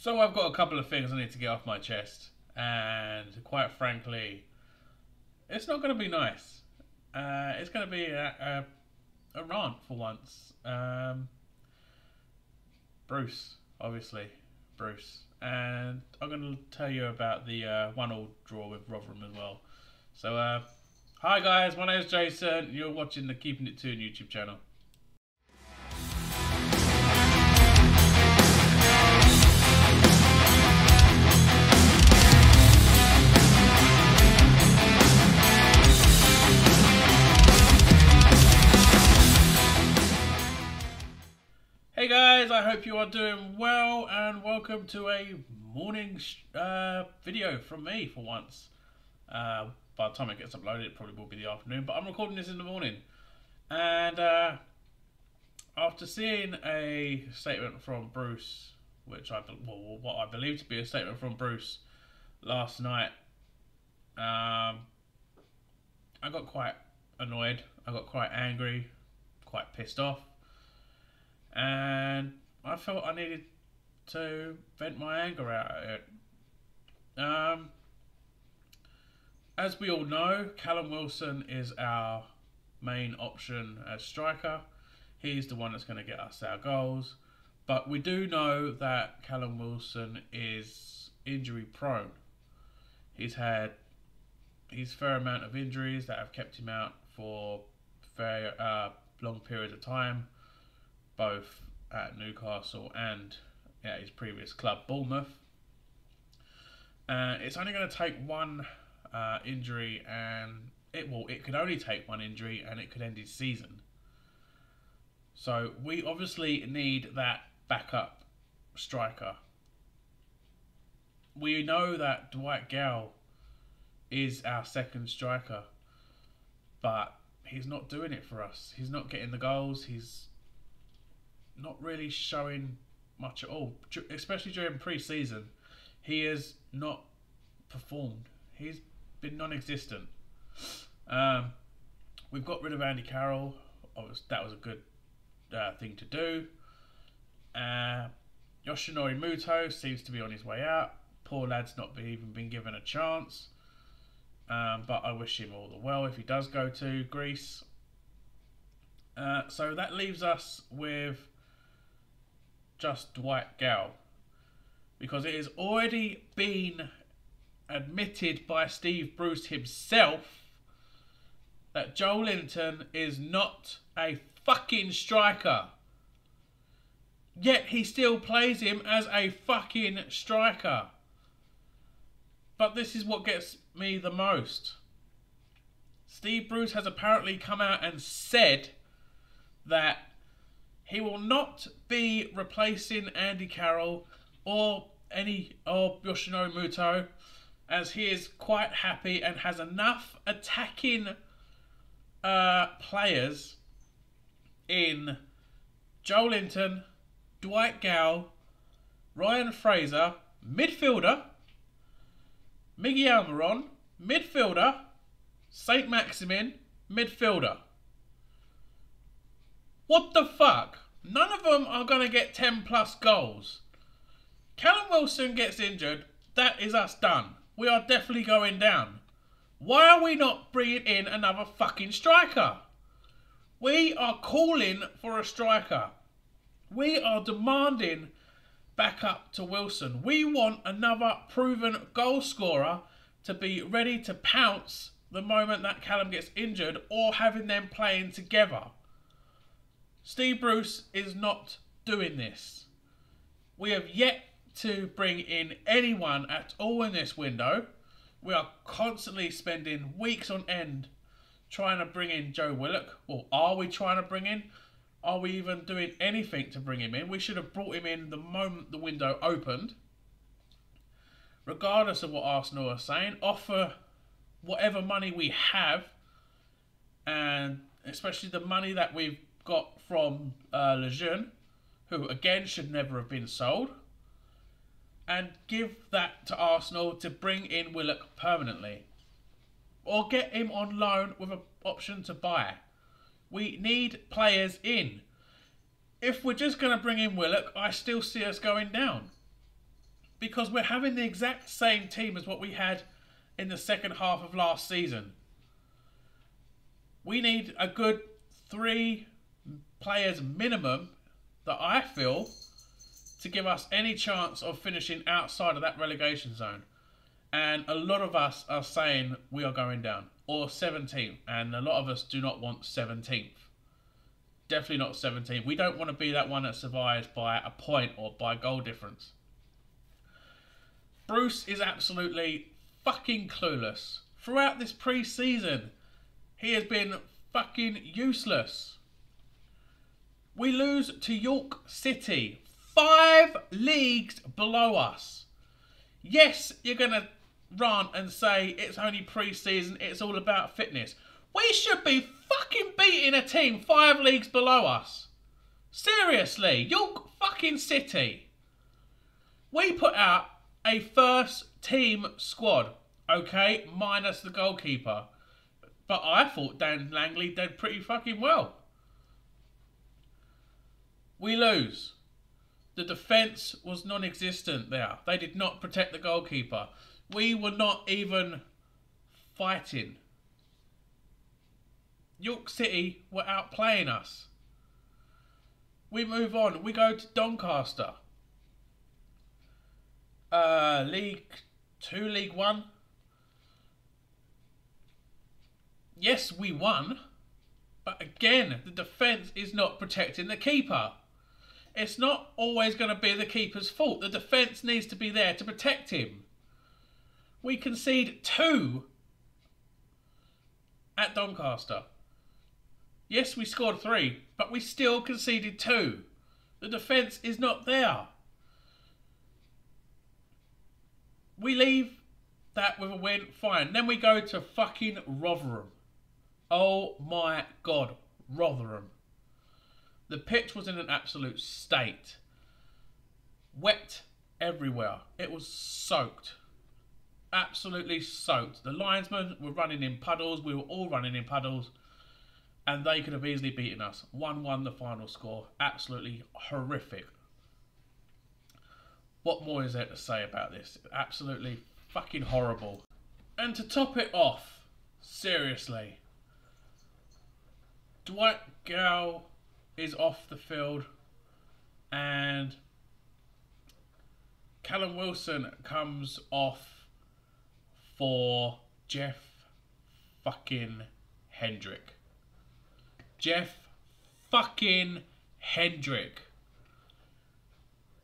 So I've got a couple of things I need to get off my chest, and quite frankly, it's not going to be nice. Uh, it's going to be a, a, a, rant for once. Um, Bruce, obviously, Bruce, and I'm going to tell you about the uh, one-all draw with Rotherham as well. So, uh, hi guys, my name is Jason. You're watching the Keeping It Toon YouTube channel. Guys, I hope you are doing well and welcome to a morning uh, video from me for once. Uh, by the time it gets uploaded, it probably will be the afternoon, but I'm recording this in the morning. And uh, after seeing a statement from Bruce, which I well, what I believe to be a statement from Bruce last night, um, I got quite annoyed. I got quite angry, quite pissed off and I felt I needed to vent my anger out at it. Um, as we all know, Callum Wilson is our main option as striker. He's the one that's going to get us our goals. But we do know that Callum Wilson is injury prone. He's had his fair amount of injuries that have kept him out for very uh, long periods of time both at Newcastle and at his previous club, Bournemouth. Uh, it's only going to take one uh, injury, and it will. It could only take one injury, and it could end his season. So we obviously need that backup striker. We know that Dwight Gayle is our second striker, but he's not doing it for us. He's not getting the goals. He's not really showing much at all, especially during pre-season. He has not performed. He's been non-existent. Um, we've got rid of Andy Carroll. That was a good uh, thing to do. Uh, Yoshinori Muto seems to be on his way out. Poor lad's not even been given a chance. Um, but I wish him all the well if he does go to Greece. Uh, so that leaves us with just Dwight Gayle. Because it has already been admitted by Steve Bruce himself that Joelinton is not a fucking striker. Yet he still plays him as a fucking striker. But this is what gets me the most. Steve Bruce has apparently come out and said that he will not be replacing Andy Carroll or any or Yoshinori Muto as he is quite happy and has enough attacking uh, players in Joelinton, Dwight Gayle, Ryan Fraser, midfielder, Miggy Almiron, midfielder, St. Maximin, midfielder. What the fuck? None of them are going to get 10 plus goals. Callum Wilson gets injured. That is us done. We are definitely going down. Why are we not bringing in another fucking striker? We are calling for a striker. We are demanding backup to Wilson. We want another proven goal scorer to be ready to pounce the moment that Callum gets injured or having them playing together. Steve Bruce is not doing this. We have yet to bring in anyone at all in this window. We are constantly spending weeks on end trying to bring in Joe Willock. Or are we trying to bring in? Are we even doing anything to bring him in? We should have brought him in the moment the window opened. Regardless of what Arsenal are saying, offer whatever money we have, and especially the money that we've got from uh, Lejeune, who again should never have been sold, and give that to Arsenal to bring in Willock permanently. Or get him on loan with an option to buy. We need players in. If we're just going to bring in Willock, I still see us going down. because we're having the exact same team as what we had in the second half of last season. We need a good three players minimum that I feel to give us any chance of finishing outside of that relegation zone. And a lot of us are saying we are going down or 17th, and a lot of us do not want 17th. Definitely not 17th. We don't want to be that one that survives by a point or by goal difference. Bruce is absolutely fucking clueless. Throughout this pre season, he has been fucking useless. We lose to York City, five leagues below us. Yes, you're going to run and say it's only pre season, it's all about fitness. We should be fucking beating a team five leagues below us. Seriously, York fucking City. We put out a first team squad, okay, minus the goalkeeper. But I thought Dan Langley did pretty fucking well. We lose. The defence was non existent there. They did not protect the goalkeeper. We were not even fighting. York City were outplaying us. We move on. We go to Doncaster. Uh, League 2, League 1. Yes, we won. But again, the defence is not protecting the keeper. It's not always going to be the keeper's fault. The defence needs to be there to protect him. We concede two at Doncaster. Yes, we scored three, but we still conceded two. The defence is not there. We leave that with a win, fine. Then we go to fucking Rotherham. Oh my god, Rotherham. The pitch was in an absolute state. Wet everywhere. It was soaked. Absolutely soaked. The linesmen were running in puddles. We were all running in puddles. And they could have easily beaten us. 1 1 the final score. Absolutely horrific. What more is there to say about this? Absolutely fucking horrible. And to top it off, seriously, Dwight Gow is off the field and Callum Wilson comes off for Jeff fucking Hendrick. Jeff fucking Hendrick.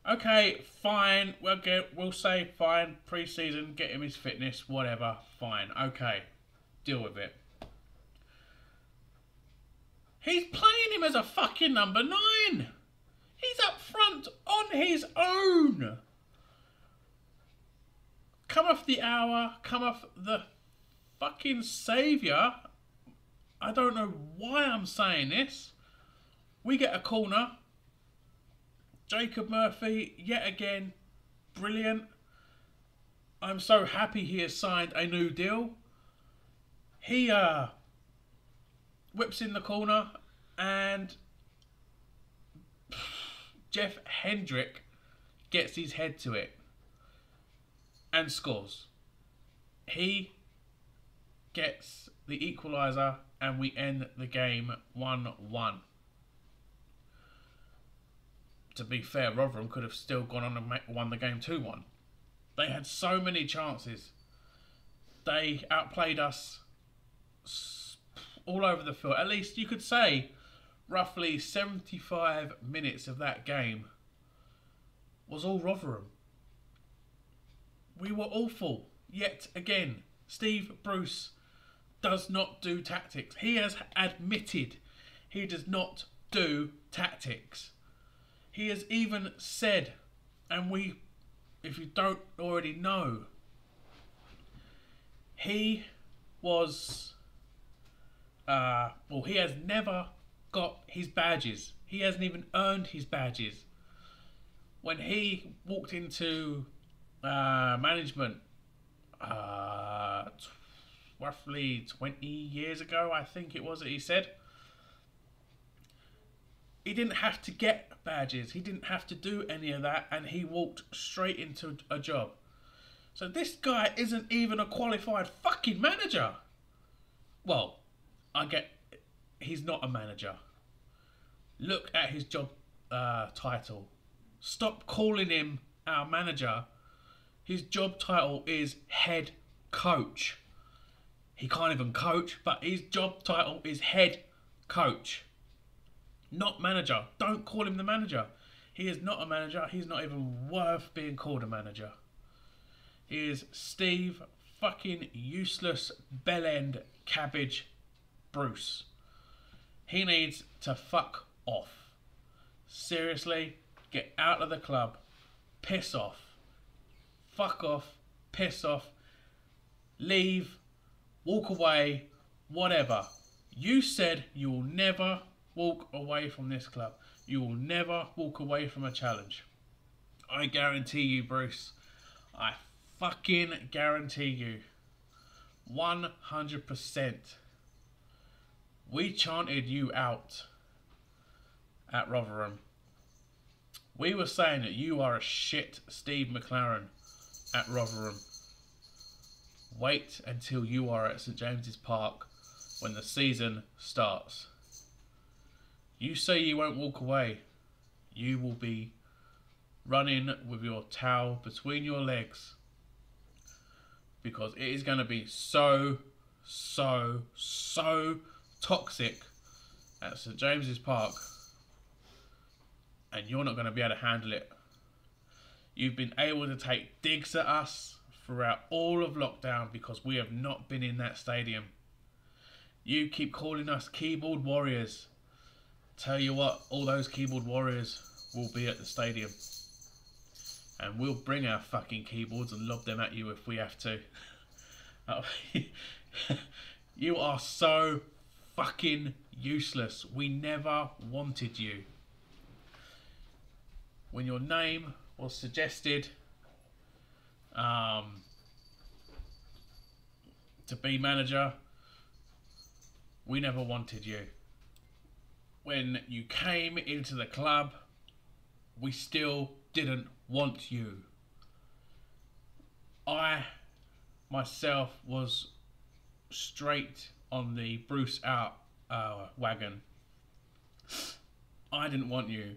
Okay, fine. We'll get. We'll say fine. Preseason, get him his fitness, whatever. Fine. Okay, deal with it. He's playing him as a fucking number nine. He's up front on his own. Come off the hour, come off the fucking saviour. I don't know why I'm saying this. We get a corner. Jacob Murphy, yet again, brilliant. I'm so happy he has signed a new deal. He uh, whips in the corner, and Jeff Hendrick gets his head to it and scores. He gets the equaliser, and we end the game 1 1. To be fair, Rotherham could have still gone on and won the game 2 1. They had so many chances. They outplayed us all over the field. At least you could say roughly 75 minutes of that game was all Rotherham. We were awful. Yet again, Steve Bruce does not do tactics. He has admitted he does not do tactics. He has even said, and we, if you don't already know, he was uh, well, he has never got his badges. He hasn't even earned his badges. When he walked into uh, management uh, roughly 20 years ago, I think it was that he said, He didn't have to get badges. He didn't have to do any of that, and he walked straight into a job. So this guy isn't even a qualified fucking manager. Well, I get he's not a manager. Look at his job uh, title. Stop calling him our manager. His job title is head coach. He can't even coach, but his job title is head coach. Not manager. Don't call him the manager. He is not a manager. He's not even worth being called a manager. He is Steve fucking useless bellend cabbage Bruce. He needs to fuck off. Seriously, get out of the club. Piss off. Fuck off. Piss off. Leave. Walk away. Whatever. You said you will never walk away from this club. You will never walk away from a challenge. I guarantee you, Bruce. I fucking guarantee you. 100%. We chanted you out at Rotherham. We were saying that you are a shit Steve McClaren at Rotherham. Wait until you are at St James's Park when the season starts. You say you won't walk away. You will be running with your towel between your legs because it is going to be so, so, so toxic at St James's Park and you're not going to be able to handle it. You've been able to take digs at us throughout all of lockdown because we have not been in that stadium. You keep calling us keyboard warriors. Tell you what, all those keyboard warriors will be at the stadium. And we'll bring our fucking keyboards and lob them at you if we have to. you are so fucking useless. We never wanted you when your name was suggested um, to be manager, we never wanted you. When you came into the club, we still didn't want you. I myself was straight on the Bruce out uh, wagon. I didn't want you.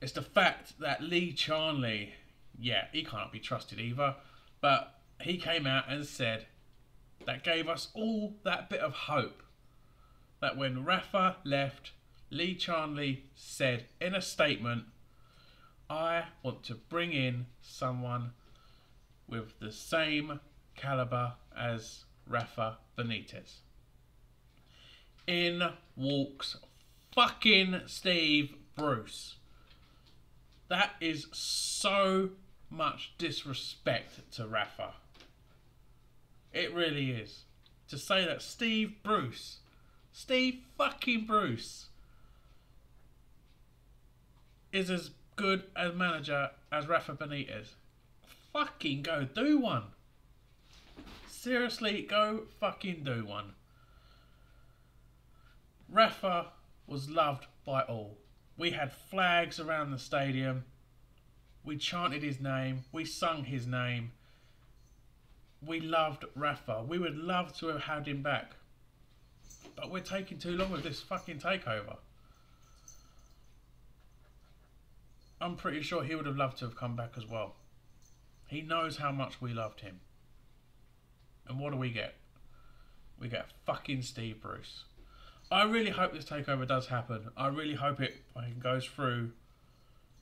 It's the fact that Lee Charnley, yeah, he can't be trusted either, but he came out and said that gave us all that bit of hope that when Rafa left, Lee Charnley said in a statement, I want to bring in someone with the same caliber as Rafa Benitez. In walks fucking Steve Bruce. That is so much disrespect to Rafa. It really is. To say that Steve Bruce, Steve fucking Bruce, is as good as manager as Rafa Benitez. Fucking go do one. Seriously, go fucking do one. Rafa was loved by all. We had flags around the stadium. We chanted his name. We sung his name. We loved Rafa. We would love to have had him back. But we're taking too long with this fucking takeover. I'm pretty sure he would have loved to have come back as well. He knows how much we loved him. And what do we get? We get fucking Steve Bruce. I really hope this takeover does happen. I really hope it goes through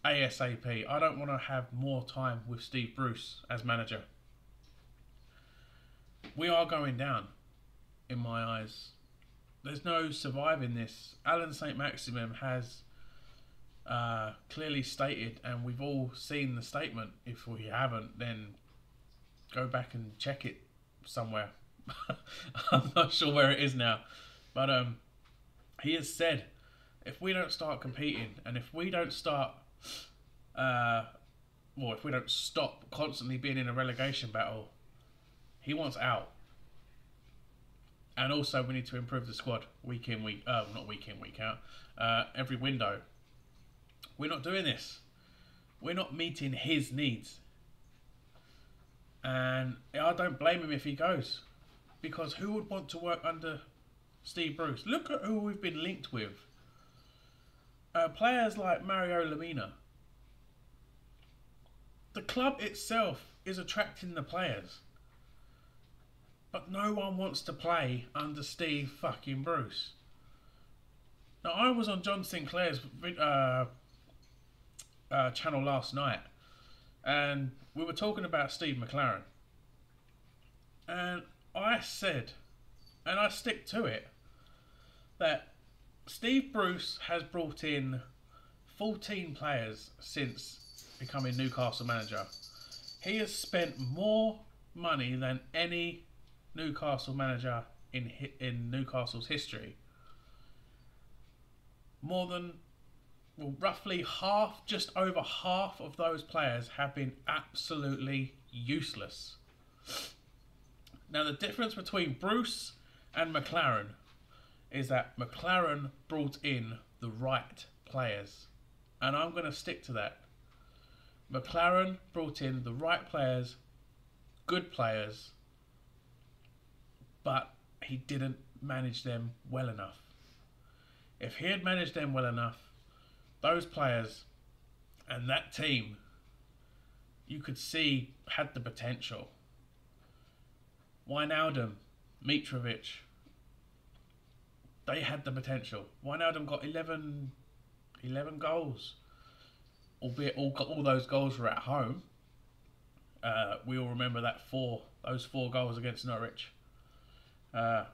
ASAP. I don't want to have more time with Steve Bruce as manager. We are going down, in my eyes. There's no surviving this. Alan St. Maximin has uh, clearly stated, and we've all seen the statement. If we haven't, then go back and check it somewhere. I'm not sure where it is now. But um, he has said if we don't start competing and if we don't start, uh, well, if we don't stop constantly being in a relegation battle, he wants out. and also we need to improve the squad week in week uh, not week in week out uh, every window. We're not doing this. We're not meeting his needs. And I don't blame him if he goes. Because who would want to work under Steve Bruce? Look at who we've been linked with. Uh, players like Mario Lemina. The club itself is attracting the players. But no one wants to play under Steve fucking Bruce. Now, I was on John Sinclair's uh, uh, channel last night, and we were talking about Steve McClaren. And I said, and I stick to it, that Steve Bruce has brought in 14 players since becoming Newcastle manager. He has spent more money than any Newcastle manager in in Newcastle's history. More than well, roughly half, just over half of those players have been absolutely useless. Now, the difference between Bruce and McClaren is that McClaren brought in the right players. And I'm going to stick to that. McClaren brought in the right players, good players, but he didn't manage them well enough. If he had managed them well enough, those players and that team, you could see had the potential. Wijnaldum, Mitrovic, they had the potential. Wijnaldum got 11, 11 goals, albeit all all those goals were at home. Uh, we all remember that four, those four goals against Norwich. Uh,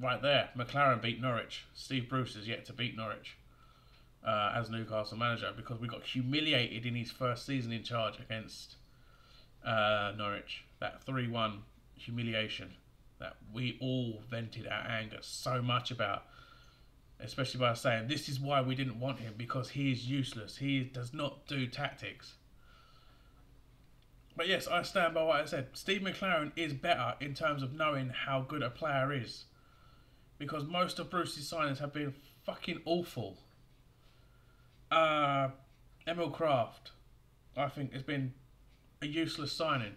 right there, McClaren beat Norwich. Steve Bruce is yet to beat Norwich uh, as Newcastle manager because we got humiliated in his first season in charge against uh, Norwich. That 3 1 humiliation that we all vented our anger so much about, especially by saying this is why we didn't want him because he is useless. He does not do tactics. But yes, I stand by what I said. Steve McClaren is better in terms of knowing how good a player is. Because most of Bruce's signings have been fucking awful. Uh, Emil Krafth, I think, has been a useless signing.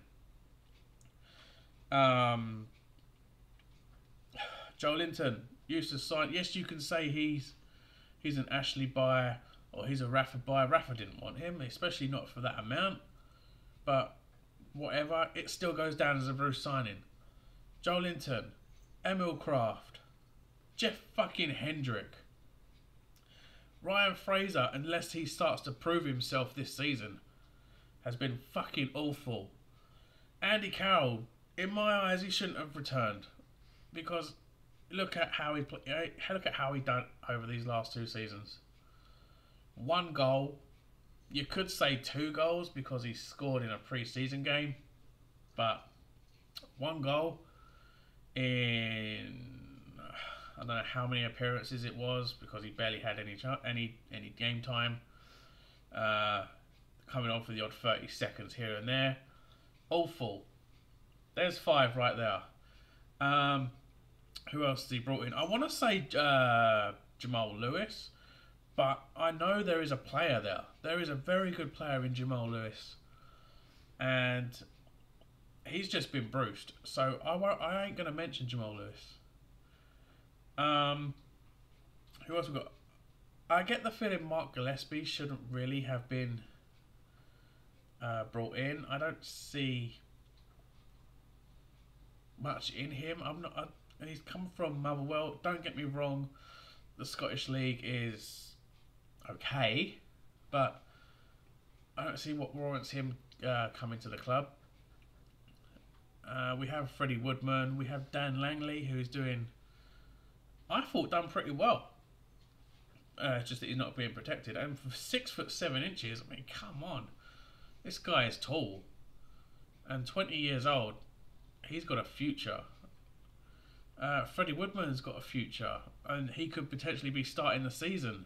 Um, Joelinton, useless sign. Yes, you can say he's he's an Ashley buyer or he's a Rafa buyer. Rafa didn't want him, especially not for that amount. But whatever, it still goes down as a Bruce signing. Joelinton, Emil Krafth, Jeff fucking Hendrick. Ryan Fraser, unless he starts to prove himself this season, has been fucking awful. Andy Carroll, in my eyes, he shouldn't have returned because look at how he play, eh, look at how he done over these last two seasons. One goal, you could say two goals because he scored in a pre-season game, but one goal in I don't know how many appearances it was because he barely had any any any game time. Uh, coming on for the odd thirty seconds here and there. Awful. There's five right there. Um, who else has he brought in? I want to say uh, Jamal Lewis, but I know there is a player there. There is a very good player in Jamal Lewis, and he's just been bruised. So I won't, I ain't gonna mention Jamal Lewis. Um, who else we got? I get the feeling Mark Gillespie shouldn't really have been uh, brought in. I don't see much in him. I'm not. He's come from Motherwell. Don't get me wrong. The Scottish League is okay, but I don't see what warrants him uh, coming to the club. Uh, we have Freddie Woodman. We have Dan Langley, who's doing I thought done pretty well. Uh, just that he's not being protected. And for six foot seven inches, I mean, come on. This guy is tall. And 20 years old. He's got a future. Uh, Freddie Woodman's got a future. And he could potentially be starting the season.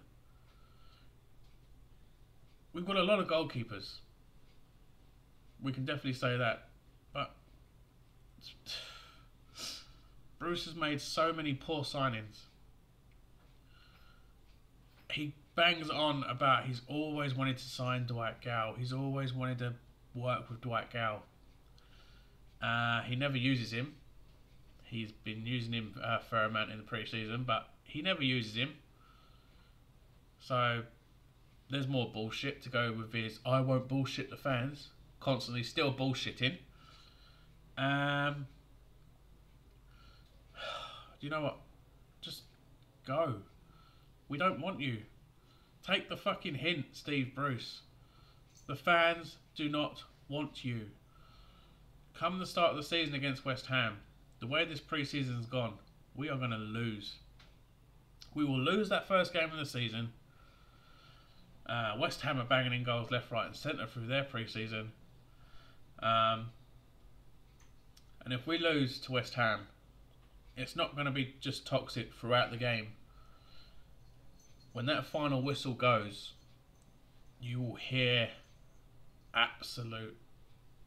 We've got a lot of goalkeepers. We can definitely say that. But Bruce has made so many poor signings. He bangs on about he's always wanted to sign Dwight Gow. He's always wanted to work with Dwight Gow. Uh, he never uses him. He's been using him a fair amount in the preseason, but he never uses him. So there's more bullshit to go with his I won't bullshit the fans. Constantly still bullshitting. Um, you know what? Just go. We don't want you. Take the fucking hint, Steve Bruce. The fans do not want you. Come the start of the season against West Ham, the way this preseason's gone, we are going to lose. We will lose that first game of the season. Uh, West Ham are banging in goals left, right, and centre through their preseason. Um, and if we lose to West Ham, it's not going to be just toxic throughout the game. When that final whistle goes, you will hear absolute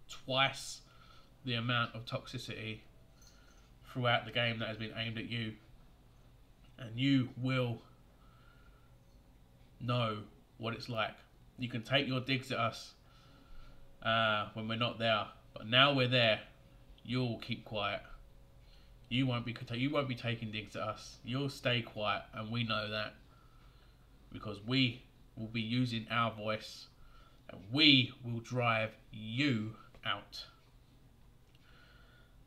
twice the amount of toxicity throughout the game that has been aimed at you. And you will know what it's like. You can take your digs at us uh, when we're not there, but now we're there. You'll keep quiet. You won't be you won't be taking digs at us. You'll stay quiet, and we know that because we will be using our voice, and we will drive you out.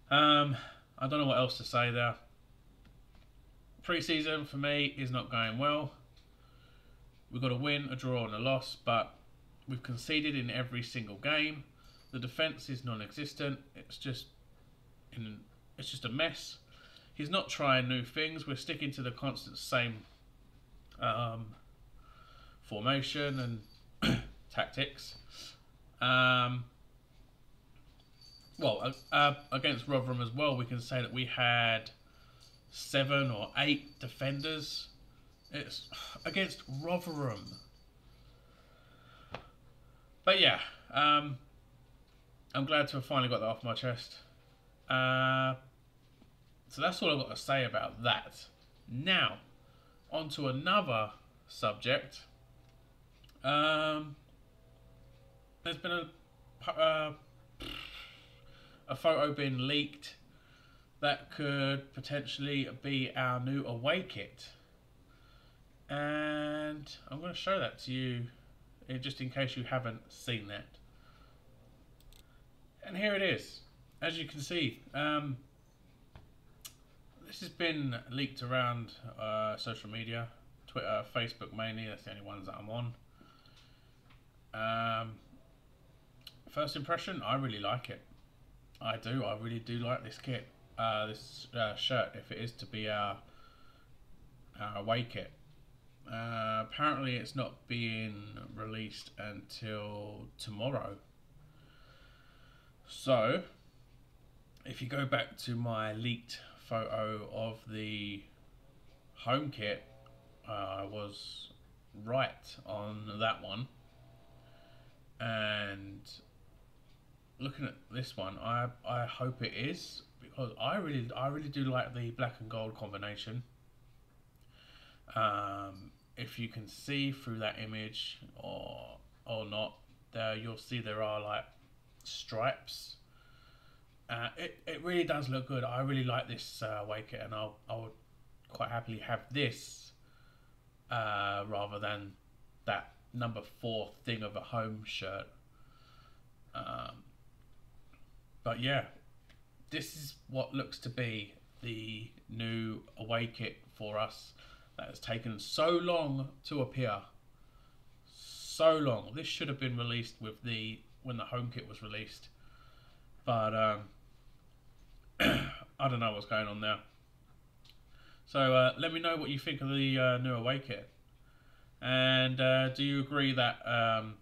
Um, I don't know what else to say there. Pre-season for me is not going well. We've got a win, a draw, and a loss, but we've conceded in every single game. The defence is non-existent. It's just, in, it's just a mess. He's not trying new things. We're sticking to the constant same um, formation and tactics. Um, well, uh, against Rotherham as well, we can say that we had seven or eight defenders. It's against Rotherham. But yeah, um, I'm glad to have finally got that off my chest. Uh, so that's all I've got to say about that. Now, on to another subject. Um, there's been a uh, a photo being leaked that could potentially be our new away kit. And I'm going to show that to you just in case you haven't seen that. And here it is. As you can see, um, this has been leaked around uh, social media, Twitter, Facebook mainly, that's the only ones that I'm on. Um, first impression, I really like it. I do. I really do like this kit. Uh, this uh, shirt, if it is to be our, our away kit. Uh, apparently, it's not being released until tomorrow. So, if you go back to my leaked photo of the home kit, uh, I was right on that one. And looking at this one, I I hope it is because I really I really do like the black and gold combination. Um, if you can see through that image or or not, there you'll see there are like stripes. Uh, it it really does look good. I really like this uh, kit, and I'll I would quite happily have this uh, rather than that number four thing of a home shirt. Um, but yeah, this is what looks to be the new away kit for us that has taken so long to appear. So long. This should have been released with the when the home kit was released. But um, I don't know what's going on there. So uh, let me know what you think of the uh, new away kit. And uh, do you agree that um,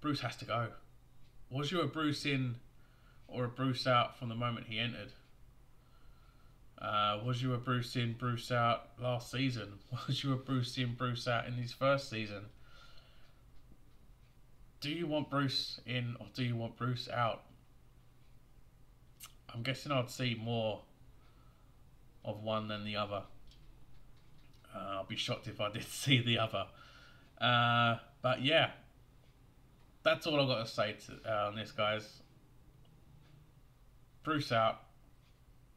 Bruce has to go? Was you a Bruce in or a Bruce out from the moment he entered? Uh, was you a Bruce in, Bruce out last season? Was you a Bruce in, Bruce out in his first season? Do you want Bruce in or do you want Bruce out? I'm guessing I'd see more of one than the other. Uh, I'll be shocked if I did see the other. Uh, but yeah, that's all I've got to say to, uh, on this, guys. Bruce out.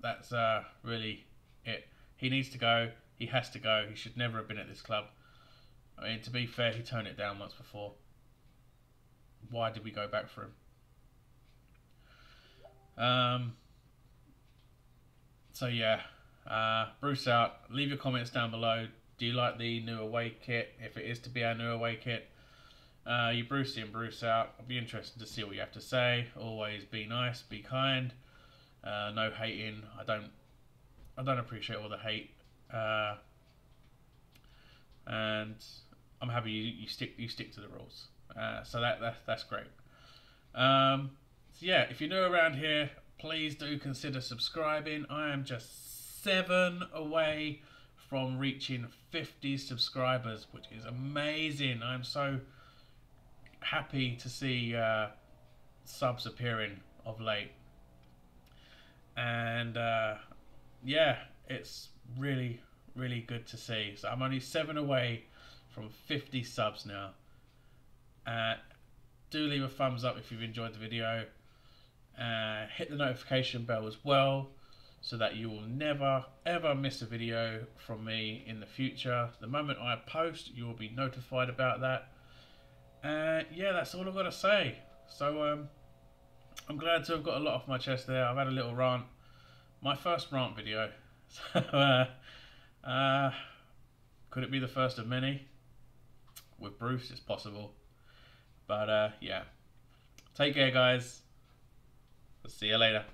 That's uh, really it. He needs to go. He has to go. He should never have been at this club. I mean, to be fair, he turned it down once before. Why did we go back for him? Um. So yeah, uh, Bruce out. Leave your comments down below. Do you like the new away kit? If it is to be our new away kit, uh, you Brucey and Bruce out. I'll be interested to see what you have to say. Always be nice, be kind. Uh, no hating. I don't. I don't appreciate all the hate. Uh, and I'm happy you, you stick you stick to the rules. Uh, so that, that that's great. Um, so yeah, if you're new around here, please do consider subscribing. I am just seven away from reaching 50 subscribers, which is amazing. I'm so happy to see uh, subs appearing of late. And uh, yeah, it's really, really good to see. So I'm only seven away from 50 subs now. Uh, do leave a thumbs up if you've enjoyed the video. Uh, hit the notification bell as well so that you will never ever miss a video from me in the future. The moment I post, you will be notified about that. Uh, yeah, that's all I've got to say. So um, I'm glad to have got a lot off my chest there. I've had a little rant. My first rant video. So, uh, uh, could it be the first of many? With Bruce, it's possible. But uh, yeah. Take care, guys. See you later.